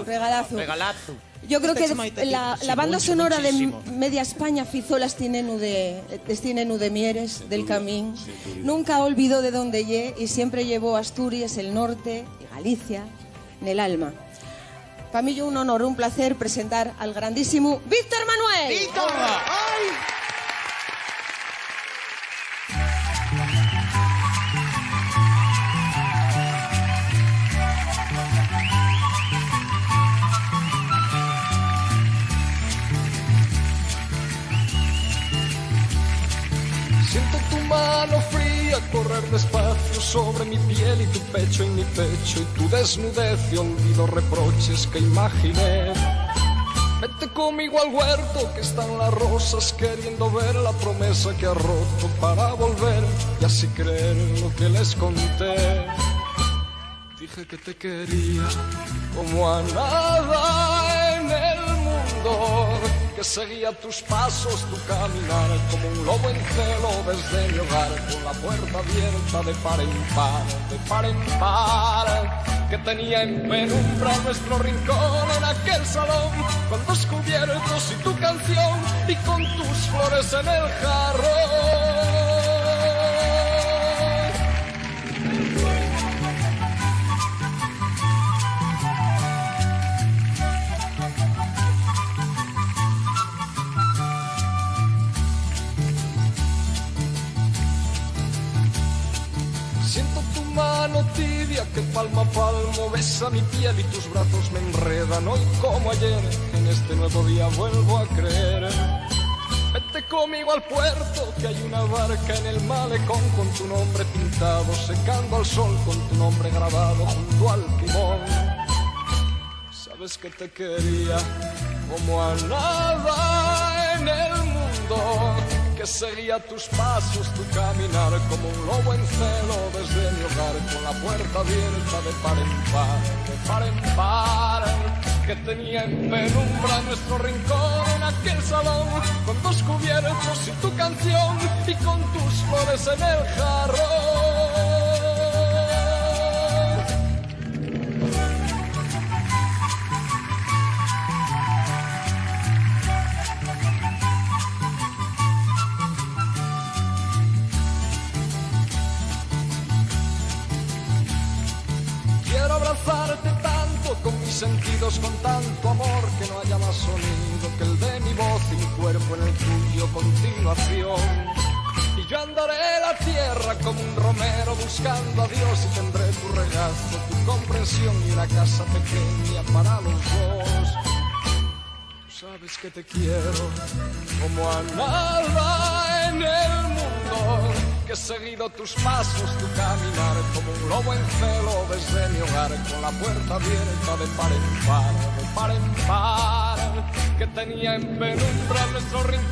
Regalazo, regalazo. Regalazo. Yo creo que Este maite la, banda sonora de. Media España fizó las tienen de, de Mieres, del Camín. Nunca olvidó de dónde lle y siempre llevó Asturias, el norte y Galicia en el alma. Para mí yo un honor, un placer presentar al grandísimo Víctor Manuel. Siento tu mano fría correr despacio sobre mi piel y tu pecho en mi pecho y tu desnudez y olvido reproches que imaginé. Vete conmigo al huerto que están las rosas queriendo ver la promesa que ha roto para volver y así creer lo que les conté. Dije que te quería como a nada seguía tus pasos, tu caminar, como un lobo en celo desde mi hogar, con la puerta abierta de par en par, de par en par, que tenía en penumbra nuestro rincón en aquel salón, con dos cubiertos y tu canción, y con tus flores en el jarrón. Mano tibia que palmo a palmo besa mi piel y tus brazos me enredan hoy como ayer. En este nuevo día vuelvo a creer. Vete conmigo al puerto que hay una barca en el malecón con tu nombre pintado secando al sol con tu nombre grabado junto al timón. Sabes que te quería como a nada que seguía tus pasos, tu caminar como un lobo en celo desde mi hogar, con la puerta abierta de par en par, de par en par, que tenía en penumbra nuestro rincón en aquel salón, con dos cubiertos y tu canción y con tus flores en el jarrón. Tanto con mis sentidos, con tanto amor que no haya más sonido que el de mi voz y mi cuerpo en el tuyo continuación. Y yo andaré la tierra como un romero buscando a Dios y tendré tu regazo, tu comprensión y una casa pequeña para los dos. Tú sabes que te quiero como a nada. He seguido tus pasos, tu caminar como un lobo en celo desde mi hogar, con la puerta abierta de par en par, de par en par. Que tenía en penumbra nuestro rincón